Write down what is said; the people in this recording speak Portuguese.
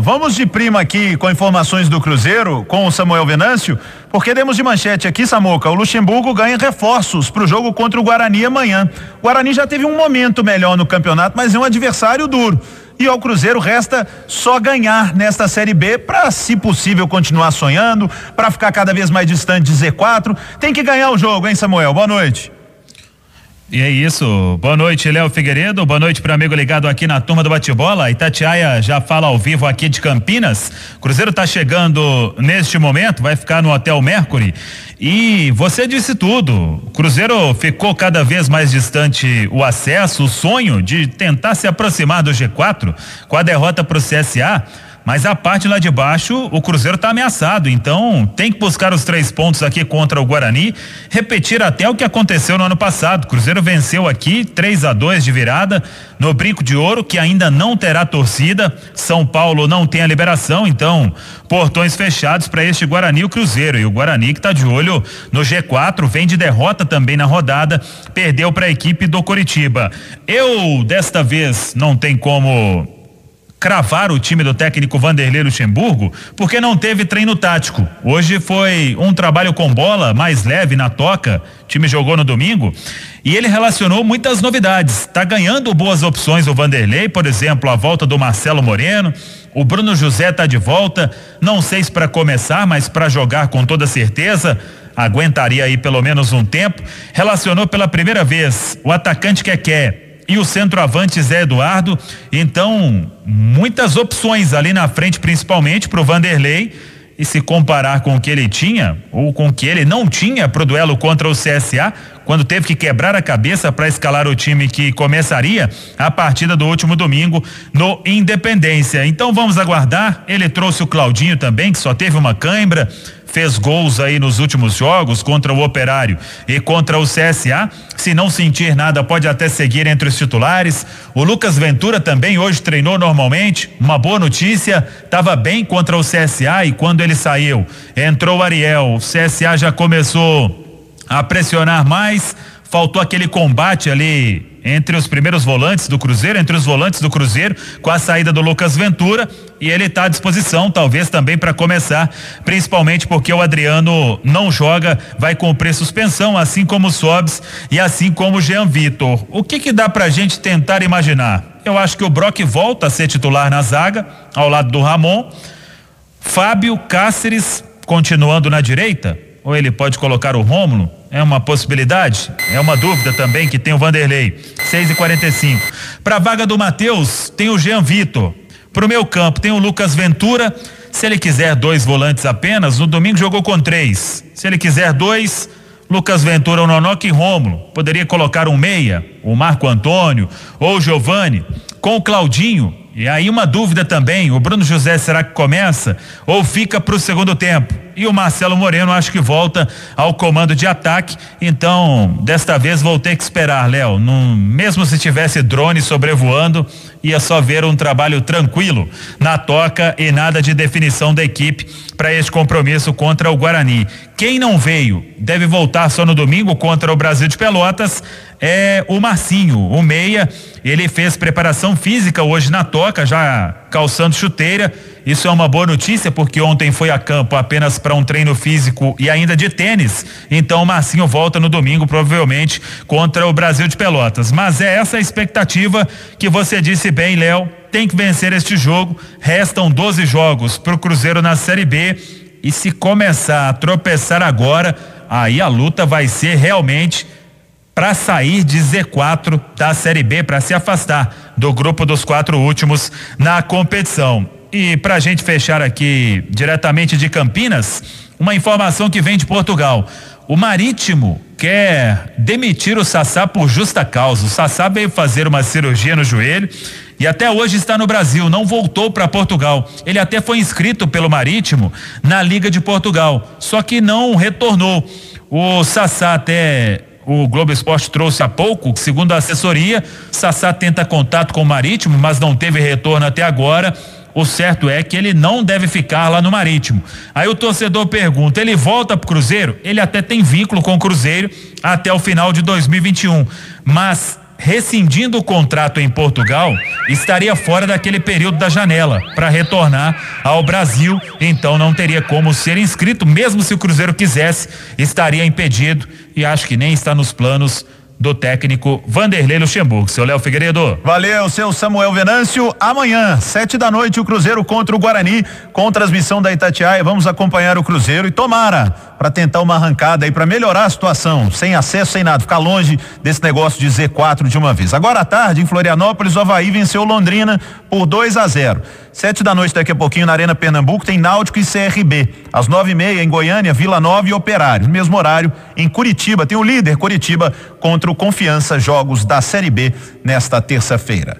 Vamos de prima aqui com informações do Cruzeiro com o Samuel Venâncio, porque demos de manchete aqui, Samuca, o Luxemburgo ganha reforços para o jogo contra o Guarani amanhã. O Guarani já teve um momento melhor no campeonato, mas é um adversário duro. E ao Cruzeiro resta só ganhar nesta Série B para, se possível, continuar sonhando, para ficar cada vez mais distante de Z4. Tem que ganhar o jogo, hein, Samuel? Boa noite. E é isso. Boa noite, Léo Figueiredo. Boa noite para amigo ligado aqui na turma do bate-bola. Itatiaia já fala ao vivo aqui de Campinas. Cruzeiro está chegando neste momento, vai ficar no Hotel Mercury. E você disse tudo. Cruzeiro ficou cada vez mais distante o acesso, o sonho de tentar se aproximar do G4 com a derrota para o CSA mas a parte lá de baixo, o Cruzeiro está ameaçado. Então, tem que buscar os três pontos aqui contra o Guarani. Repetir até o que aconteceu no ano passado. O Cruzeiro venceu aqui 3 a 2 de virada no Brinco de Ouro, que ainda não terá torcida. São Paulo não tem a liberação, então, portões fechados para este Guarani o Cruzeiro. E o Guarani que está de olho no G4, vem de derrota também na rodada, perdeu para a equipe do Coritiba. Eu, desta vez, não tem como cravar o time do técnico Vanderlei Luxemburgo, porque não teve treino tático. Hoje foi um trabalho com bola mais leve na toca. O time jogou no domingo e ele relacionou muitas novidades. Tá ganhando boas opções o Vanderlei, por exemplo, a volta do Marcelo Moreno. O Bruno José tá de volta, não sei se para começar, mas para jogar com toda certeza aguentaria aí pelo menos um tempo. Relacionou pela primeira vez o atacante que quer e o centroavante Zé Eduardo. Então, muitas opções ali na frente, principalmente para o Vanderlei. E se comparar com o que ele tinha, ou com o que ele não tinha para o duelo contra o CSA, quando teve que quebrar a cabeça para escalar o time que começaria a partida do último domingo no Independência. Então vamos aguardar. Ele trouxe o Claudinho também, que só teve uma cãibra fez gols aí nos últimos jogos contra o Operário e contra o CSA. Se não sentir nada, pode até seguir entre os titulares. O Lucas Ventura também hoje treinou normalmente. Uma boa notícia, estava bem contra o CSA e quando ele saiu, entrou o Ariel. O CSA já começou a pressionar mais. Faltou aquele combate ali entre os primeiros volantes do Cruzeiro, entre os volantes do Cruzeiro, com a saída do Lucas Ventura, e ele está à disposição, talvez também para começar, principalmente porque o Adriano não joga, vai cumprir suspensão, assim como o Sobs e assim como o Jean Vitor. O que que dá pra gente tentar imaginar? Eu acho que o Brock volta a ser titular na zaga, ao lado do Ramon. Fábio Cáceres continuando na direita, ou ele pode colocar o Rômulo? É uma possibilidade? É uma dúvida também que tem o Vanderlei. 6 e 45 Para a vaga do Matheus, tem o Jean Vitor. Para o meu campo, tem o Lucas Ventura. Se ele quiser dois volantes apenas, no domingo jogou com três. Se ele quiser dois, Lucas Ventura, o Nonoque e Rômulo. Poderia colocar um meia, o Marco Antônio ou o Giovani. Com o Claudinho, e aí uma dúvida também, o Bruno José será que começa ou fica para o segundo tempo? E o Marcelo Moreno acho que volta ao comando de ataque, então desta vez vou ter que esperar, Léo. Mesmo se tivesse drone sobrevoando, ia só ver um trabalho tranquilo na toca e nada de definição da equipe para este compromisso contra o Guarani. Quem não veio deve voltar só no domingo contra o Brasil de Pelotas é o Marcinho, o meia. Ele fez preparação física hoje na toca, já calçando chuteira. Isso é uma boa notícia porque ontem foi a campo apenas para um treino físico e ainda de tênis. Então o Marcinho volta no domingo provavelmente contra o Brasil de Pelotas. Mas é essa a expectativa que você disse bem, Léo. Tem que vencer este jogo. Restam 12 jogos para o Cruzeiro na Série B e se começar a tropeçar agora, aí a luta vai ser realmente para sair de Z4 da Série B, para se afastar do grupo dos quatro últimos na competição. E para a gente fechar aqui diretamente de Campinas, uma informação que vem de Portugal. O Marítimo quer demitir o Sassá por justa causa. O Sassá veio fazer uma cirurgia no joelho e até hoje está no Brasil, não voltou para Portugal. Ele até foi inscrito pelo Marítimo na Liga de Portugal, só que não retornou. O Sassá até o Globo Esporte trouxe há pouco, segundo a assessoria, Sassá tenta contato com o Marítimo, mas não teve retorno até agora. O certo é que ele não deve ficar lá no Marítimo. Aí o torcedor pergunta: ele volta pro Cruzeiro? Ele até tem vínculo com o Cruzeiro até o final de 2021, mas rescindindo o contrato em Portugal, estaria fora daquele período da janela. Para retornar ao Brasil, então não teria como ser inscrito, mesmo se o Cruzeiro quisesse, estaria impedido. E acho que nem está nos planos do técnico Vanderlei Luxemburgo. Seu Léo Figueiredo. Valeu, seu Samuel Venâncio. Amanhã, sete da noite, o Cruzeiro contra o Guarani, com transmissão da Itatiaia. Vamos acompanhar o Cruzeiro e tomara para tentar uma arrancada aí para melhorar a situação, sem acesso, sem nada, ficar longe desse negócio de Z4 de uma vez. Agora à tarde, em Florianópolis, o Havaí venceu Londrina por 2 a 0. Sete da noite, daqui a pouquinho, na Arena Pernambuco, tem Náutico e CRB. Às nove e meia, em Goiânia, Vila Nova e Operário. No mesmo horário, em Curitiba, tem o líder Curitiba contra Confiança Jogos da Série B nesta terça-feira.